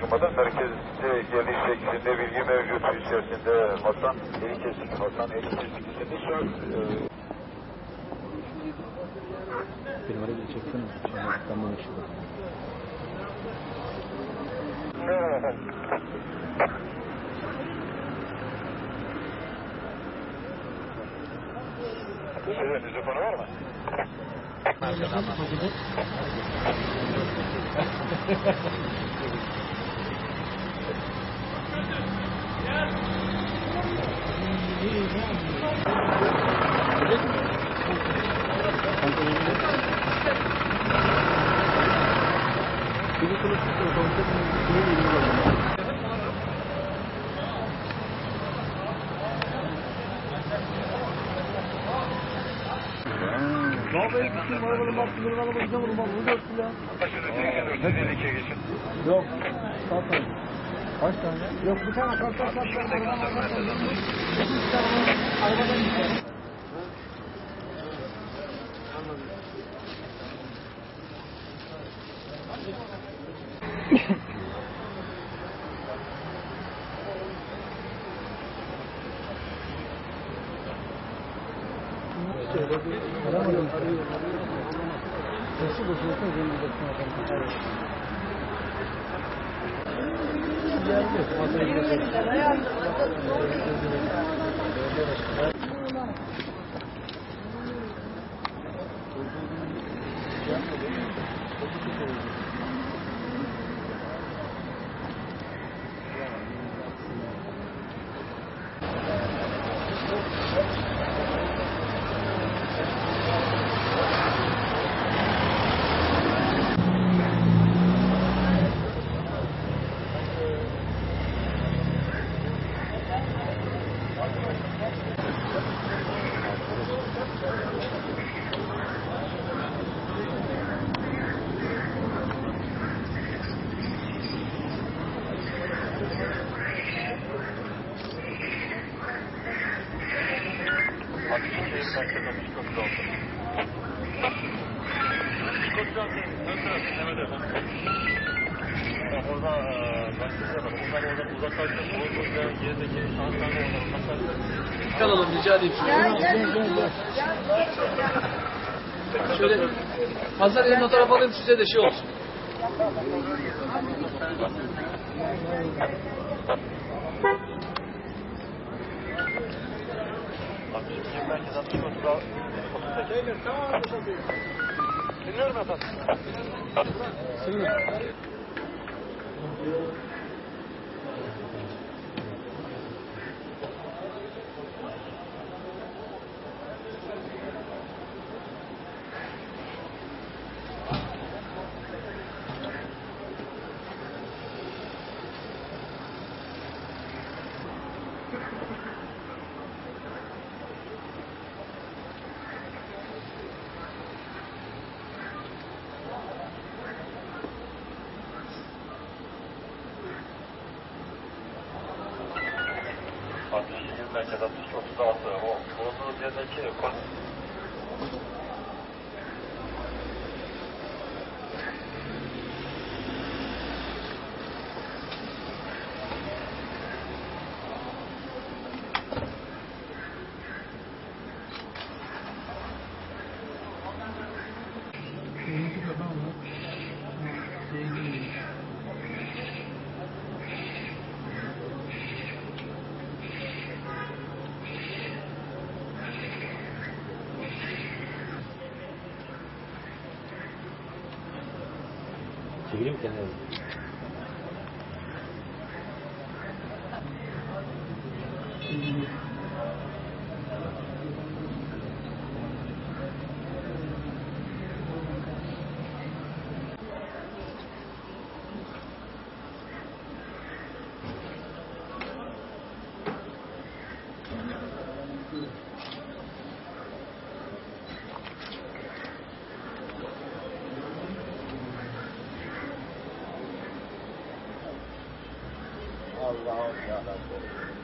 konuşulmadan merkezde geldiği şeklinde bilgi mevcut içerisinde Hasan eli kesik Hasan eli kesik isimli söz e... bir numara bir çeksene. Ben bunu işledim. Sizin telefonu var mı? Arkadaşlar. Vallahi bütün arabanın bak, bunların araba güzel olur bak, bunu görsün ya. İkiye geçin. Yok. Tane? Kaç tane? Yok bir tane kaç kaç kaç arabadan gidiyor. Nasıl bozuyorsun zemindeki adamı? Geldi. Masaya Kalalım rica edeyim. Şöyle pazar yerine o tarafa alayım size de şey olsun. Bak şimdi şehir merkezine psikoloji oldu. Dinliyorum efendim. Значит, от 100 до 100 o, o, o, o, o, o, o, Merkez 60 18. 60 اللہ تعالیٰ کو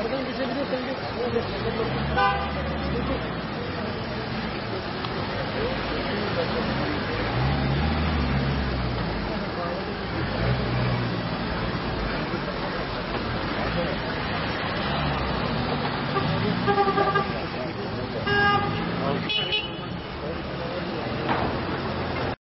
Oradan geçebilirsen geç.